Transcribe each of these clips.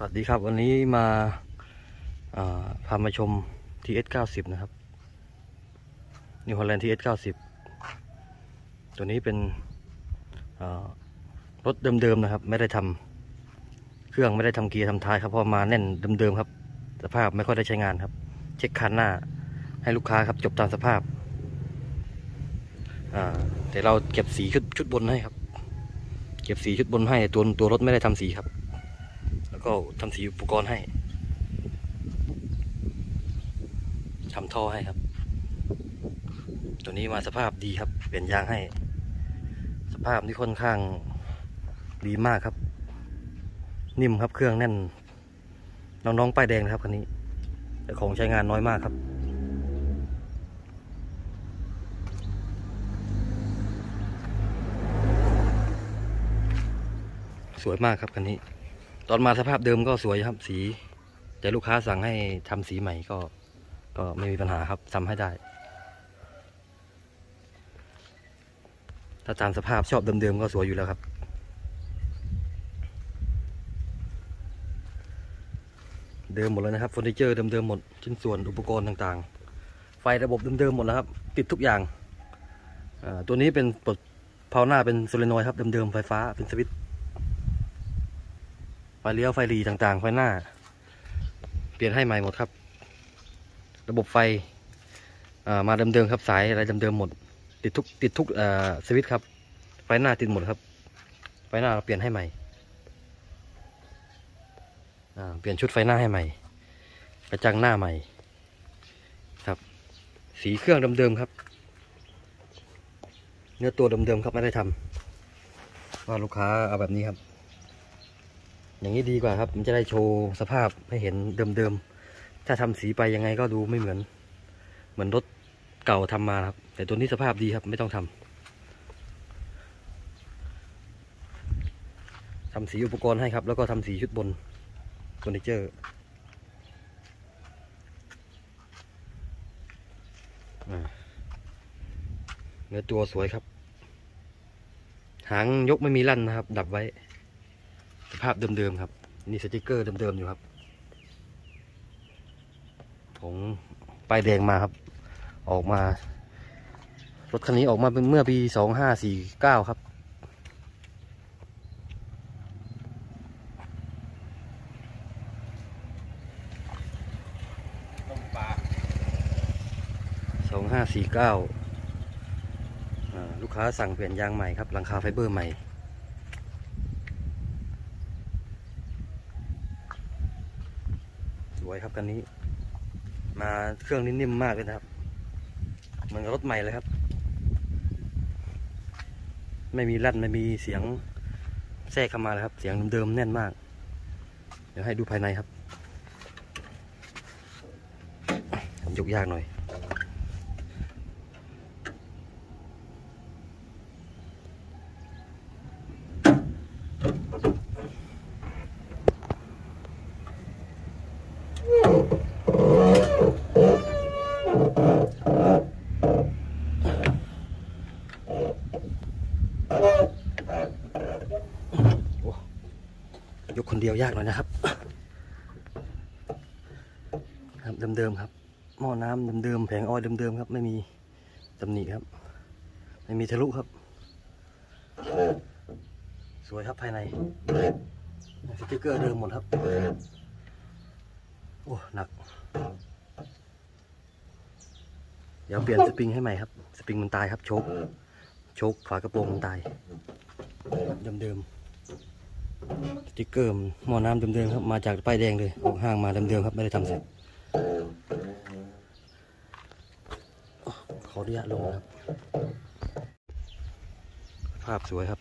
สวัสดีครับ วันนี้มาาพามาชม TS 90 นะครับนิวฮอลแลนด์ TS 90 ตัวนี้เป็นรถเดิมๆนะครับ ไม่ได้ทำเครื่องไม่ได้ทำเกียร์ทำท้ายครับเพราะมาแน่นเดิมๆครับสภาพไม่ค่อยได้ใช้งานครับ เช็คคันหน้าให้ลูกค้าครับจบตามสภาพแต่เราเก็บสีชุดชุดบนให้ครับ เก็บสีชุดบนให้ตัวตัวรถไม่ได้ทำสีครับ แล้วก็ทำสีอุปกรณ์ให้ทำท่อให้ครับ ตัวนี้มาสภาพดีครับ เปลี่ยนยางให้ สภาพนี่ค่อนข้างดีมากครับ นิ่มครับเครื่องแน่น น้องๆป้ายแดงนะครับคันนี้ แต่ของใช้งานน้อยมากครับสวยมากครับคันนี้ ตอนมาสภาพเดิมก็สวยครับสี แต่ลูกค้าสั่งให้ทำสีใหม่ก็ ก็ไม่มีปัญหาครับทำให้ได้ ถ้าตามสภาพชอบเดิมๆก็สวยอยู่แล้วครับเดิมหมดเลยนะครับเฟอร์นิเจอร์เดิมๆหมดชิ้นส่วนอุปกรณ์ต่างๆ ไฟระบบเดิมๆหมดแล้วครับ ติดทุกอย่างอ่าตัวนี้เป็นปลดเพาหน้าเป็นโซเลนอยครับเดิมๆไฟฟ้าเป็นสวิตช์ เลี้ยวไฟหลีต่างๆ ไฟหน้า เปลี่ยนให้ใหม่หมดครับ ระบบไฟมาเดิมๆครับสายอะไรเดิมๆหมด ติดทุกติดทุกสวิตช์ครับ ไฟหน้าติดหมดครับ ไฟหน้าเราเปลี่ยนให้ใหม่เปลี่ยนชุดไฟหน้าให้ใหม่ กระจังหน้าใหม่ ครับ สีเครื่องเดิมๆครับ เนื้อตัวเดิมๆครับไม่ได้ทำว่าลูกค้าเอาแบบนี้ครับ อย่างนี้ดีกว่าครับ มันจะได้โชว์สภาพให้เห็นเดิมๆ ถ้าทำสีไปยังไงก็ดูไม่เหมือน เหมือนรถเก่าทำมาครับ แต่ตัวนี้สภาพดีครับ ไม่ต้องทำทำสีอุปกรณ์ให้ครับ แล้วก็ทำสีชุดบนเฟอร์นิเจอร์เนื้อตัวสวยครับ หางยกไม่มีลั่นนะครับ ดับไว้ ภาพเดิมๆครับ นี่สติกเกอร์เดิมๆอยู่ครับของป้ายแดงมาครับ ออกมา รถคันนี้ออกมาเป็นเมื่อปีสองห้าสี่เก้าครับ สองห้าสี่เก้าลูกค้าสั่งเปลี่ยนยางใหม่ครับหลังคาไฟเบอร์ใหม่ วยครับคันนี้ มาเครื่องนิ่มๆมากเลยนะครับ เหมือนกับรถใหม่เลยครับ ไม่มีลั่นไม่มีเสียงแทรกเข้ามาเลยครับ เสียงเดิมๆแน่นมาก เดี๋ยวให้ดูภายในครับยกยากหน่อย ยกคนเดียวยากหน่อยนะครับ ครับเดิมๆครับ หม้อน้ำเดิมๆแผงอ้อยเดิมๆครับ ไม่มีตำหนิครับ ไม่มีทะลุครับ สวยครับภายในสติกเกอร์เดิมหมดครับ โอ้ หนัก เดี๋ยวเปลี่ยนสปริงให้ใหม่ครับ สปริงมันตายครับโชค ชคฝากระโปรงมันตายเดิมๆสติ๊กเกอร์หม้อน้ำเดิมๆครับมาจากป้ายแดงเลยออกห้างมาเดิมๆครับไม่ได้ทำเสร็จขออนุญาตลงนะครับ ภาพสวยครับ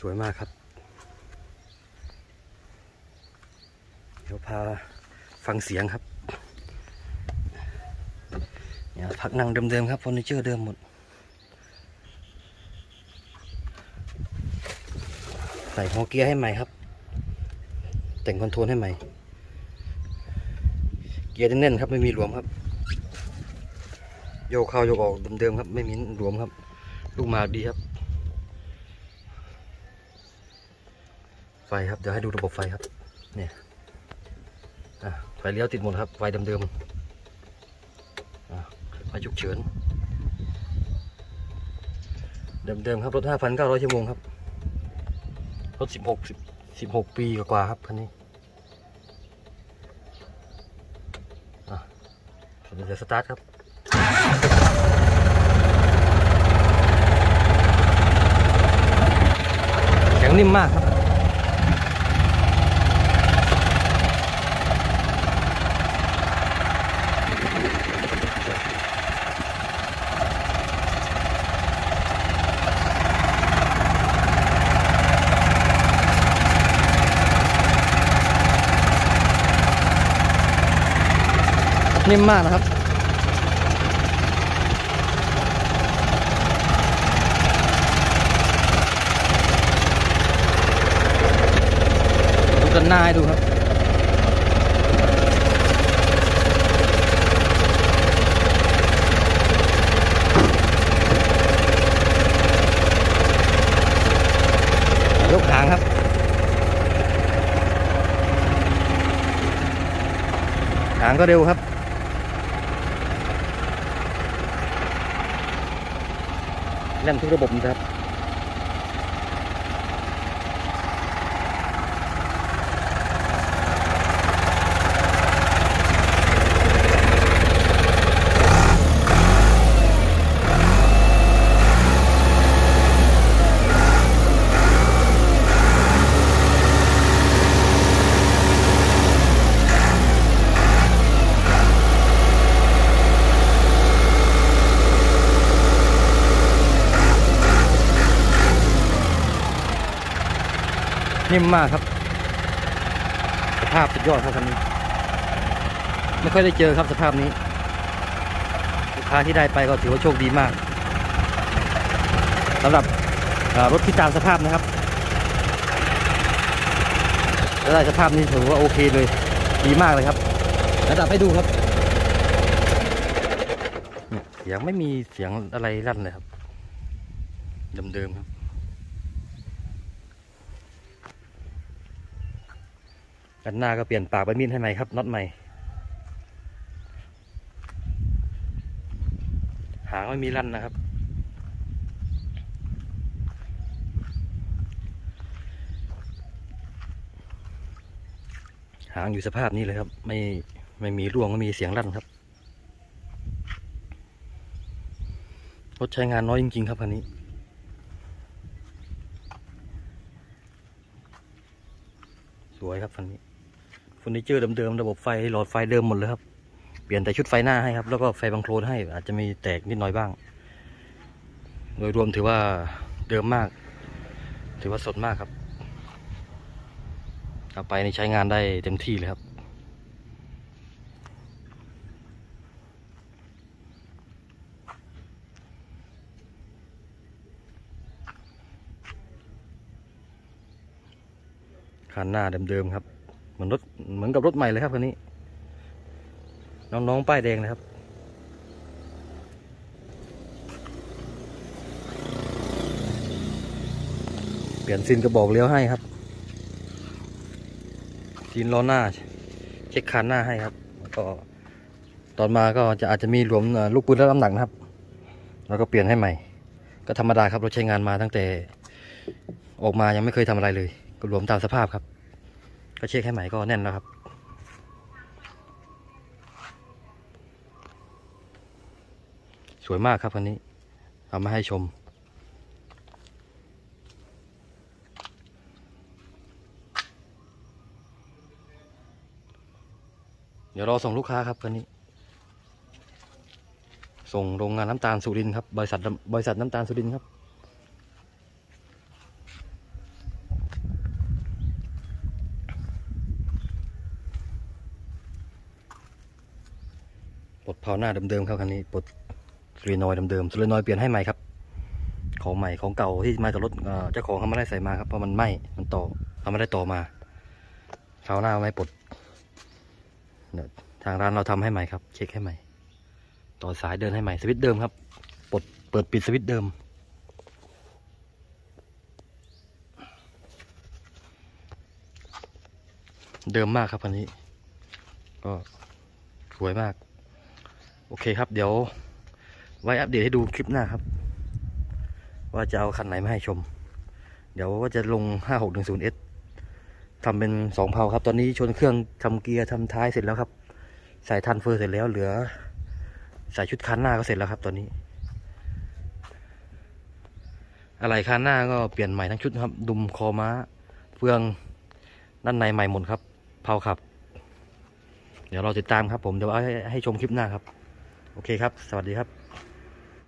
สวยมากครับ เดี๋ยวพาฟังเสียงครับ เนี่ยพักนั่งเดิมๆครับเฟอร์นิเจอร์เดิมหมด ใส่หัวเกียร์ให้ใหม่ครับ แต่งคอนโทรลให้ใหม่ เกียร์แน่นๆครับไม่มีหลวมครับ โยกเข้าโยกออกเดิมๆครับไม่มีหลวมครับ ลูกมาดีครับ ไฟครับเดี๋ยวให้ดูระบบไฟครับ เนี่ยไฟเลี้ยวติดหมดครับ ไฟเดิมๆ ไฟฉุกเฉิน เดิมๆครับ รถ 5,900 ชั่วโมงครับ รถ 16 10 16 ปีกว่าๆครับคันนี้อะเดี๋ยวสตาร์ทครับแข็งนิ่มมากครับ นิ่มมากนะครับ ดูกันหน้าให้ดูครับยกหางครับหางก็เร็วครับ น่นทุกระบบนะครับ นิ่มมากครับ สภาพสุดยอดครับคันนี้ ไม่ค่อยได้เจอครับสภาพนี้ ลูกค้าที่ได้ไปก็ถือว่าโชคดีมากสำหรับรถที่ตามสภาพนะครับถ้าได้สภาพนี้ถือว่าโอเคเลย ดีมากเลยครับระดับให้ดูครับเนี่ยเสียงไม่มีเสียงอะไรลั่นเลยครับ เดิมๆครับ กันหน้าก็เปลี่ยนปากใบมีดให้ใหม่ครับน็อตใหม่ หางไม่มีลั่นนะครับ หางอยู่สภาพนี้เลยครับ ไม่ไม่มีร่วงไม่มีเสียงลั่นครับรถใช้งานน้อยจริงๆครับคันนี้ สวยครับคันนี้เฟอร์นิเจอร์เดิมๆระบบไฟหลอดไฟเดิมหมดเลยครับ เปลี่ยนแต่ชุดไฟหน้าให้ครับ แล้วก็ไฟบังโคลนให้อาจจะมีแตกนิดหน่อยบ้าง โดยรวมถือว่าเดิมมาก ถือว่าสดมากครับเอาไปนี่ใช้งานได้เต็มที่เลยครับ คันหน้าเดิมๆครับ เหมือนรถเหมือนกับรถใหม่เลยครับคันนี้ น้องๆป้ายแดงนะครับเปลี่ยนซินกระบอกเลี้ยวให้ครับซินล้อหน้า เช็คคันหน้าให้ครับก็ตอนมาก็จะอาจจะมีหลวมลูกปืนและน้ำหนักนะครับ แล้วก็เปลี่ยนให้ใหม่ ก็ธรรมดาครับเราใช้งานมาตั้งแต่ออกมายังไม่เคยทำอะไรเลย ก็หลวมตามสภาพครับ ก็เช็คให้ใหม่ก็แน่นแล้วครับ สวยมากครับคันนี้ เอามาให้ชม เดี๋ยวรอส่งลูกค้าครับคันนี้ ส่งโรงงานน้ำตาลสุรินทร์ครับ บริษัทบริษัทน้ำตาลสุรินทร์ครับ ปลดเผา หน้าเดิมๆครับคันนี้ปลดสเลนอยด์เดิมๆสเลนอยด์เปลี่ยนให้ใหม่ครับ ของใหม่ของเก่าที่มาจากรถเจ้าของเขาไม่ได้ใส่มาครับเพราะมันไหม้มันต่อเขาไม่ได้ต่อมาเผาหน้าไม่ปลดทางร้านเราทำให้ใหม่ครับ เช็คให้ใหม่ ต่อสายเดินให้ใหม่สวิตช์เดิมครับปลดเปิดปิดสวิตช์เดิมเดิมมากครับคันนี้ ก็สวยมาก โอเคครับ เดี๋ยว ไว้อัปเดตให้ดูคลิปหน้าครับ ว่าจะเอาคันไหนมาให้ชม เดี๋ยวว่าจะลง 5610S ทำเป็นสองเพาครับ ตอนนี้ชนเครื่องทำเกียร์ทำท้ายเสร็จแล้วครับ ใส่ทันเฟอร์เสร็จแล้วเหลือ ใส่ชุดคันหน้าก็เสร็จแล้วครับ ตอนนี้ อะไรคันหน้าก็เปลี่ยนใหม่ทั้งชุดครับ ดุมคอม้าเฟืองด้านในใหม่หมดครับ เผาขับ เดี๋ยวเราติดตามครับผม เดี๋ยวให้ชมคลิปหน้าครับ โอเคครับ สวัสดีครับ